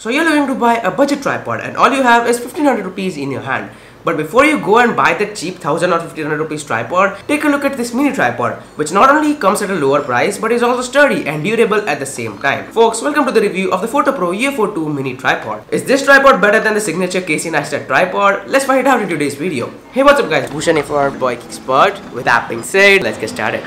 So you're looking to buy a budget tripod and all you have is 1500 rupees in your hand. But before you go and buy that cheap 1000 or 1500 rupees tripod, take a look at this mini tripod, which not only comes at a lower price but is also sturdy and durable at the same time. Folks, welcome to the review of the PhotoPro UFO 2 mini tripod. Is this tripod better than the signature Casey Neistat tripod? Let's find it out in today's video. Hey what's up guys, Bhushan here for Boy Expert. With that being said, let's get started.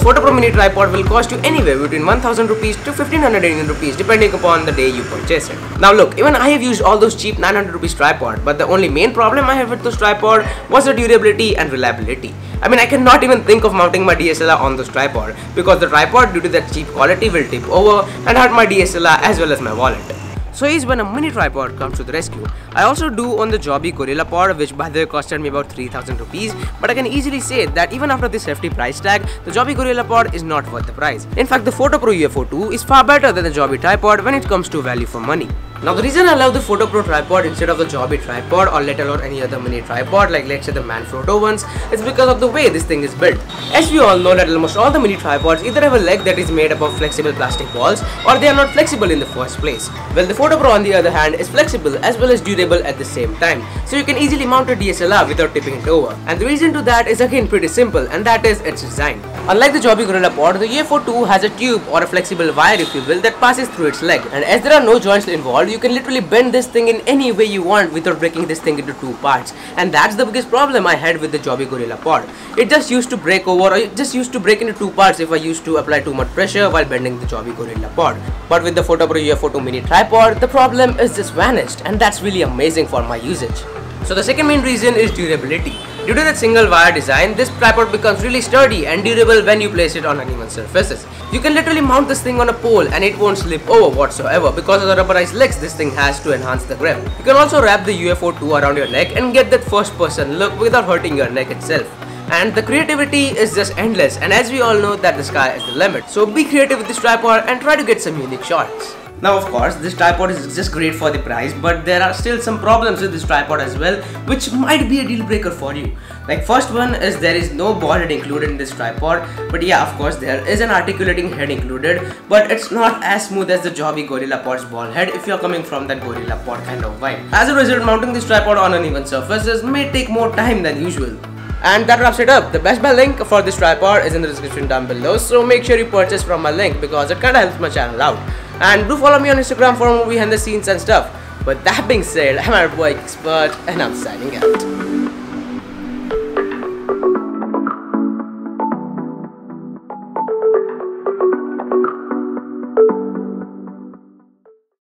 The PhotoPro Mini tripod will cost you anywhere between 1000 rupees to 1500 Indian rupees depending upon the day you purchase it. Now look, even I have used all those cheap 900 rupees tripod but the only main problem I have with those tripod was the durability and reliability. I mean I cannot even think of mounting my DSLR on this tripod because the tripod due to that cheap quality will tip over and hurt my DSLR as well as my wallet. So here's when a mini tripod comes to the rescue. I also do on the Joby Gorilla Pod which by the way costed me about 3000 rupees but I can easily say that even after this hefty price tag, the Joby Gorilla Pod is not worth the price. In fact the PhotoPro UFO 2 is far better than the Joby tripod when it comes to value for money. Now the reason I love the PhotoPro tripod instead of the Joby tripod or let alone any other mini tripod like let's say the Manfrotto ones is because of the way this thing is built. As we all know that almost all the mini tripods either have a leg that is made up of flexible plastic balls or they are not flexible in the first place. Well the PhotoPro on the other hand is flexible as well as durable at the same time so you can easily mount a DSLR without tipping it over. And the reason to that is again pretty simple and that is its design. Unlike the Joby Gorilla Pod, the UFO 2 has a tube or a flexible wire if you will that passes through its leg and as there are no joints involved you can literally bend this thing in any way you want without breaking this thing into two parts and that's the biggest problem I had with the Joby Gorilla Pod. It just used to break over or it just used to break into two parts if I used to apply too much pressure while bending the Joby Gorilla Pod. But with the PhotoPro UFO 2 mini tripod, the problem is just vanished and that's really amazing for my usage. So the second main reason is durability. Due to the single wire design, this tripod becomes really sturdy and durable when you place it on uneven surfaces. You can literally mount this thing on a pole and it won't slip over whatsoever because of the rubberized legs this thing has to enhance the grip. You can also wrap the UFO 2 around your neck and get that first person look without hurting your neck itself. And the creativity is just endless and as we all know that the sky is the limit. So be creative with this tripod and try to get some unique shots. Now of course this tripod is just great for the price but there are still some problems with this tripod as well which might be a deal breaker for you. Like first one is there is no ball head included in this tripod but yeah of course there is an articulating head included but it's not as smooth as the Joby Gorilla Pod's ball head if you're coming from that Gorilla Pod kind of vibe. As a result mounting this tripod on uneven surfaces may take more time than usual. And that wraps it up. The best buy link for this tripod is in the description down below so make sure you purchase from my link because it kinda helps my channel out. And do follow me on Instagram for more behind the scenes and stuff. But that being said, I'm our boy expert and I'm signing out.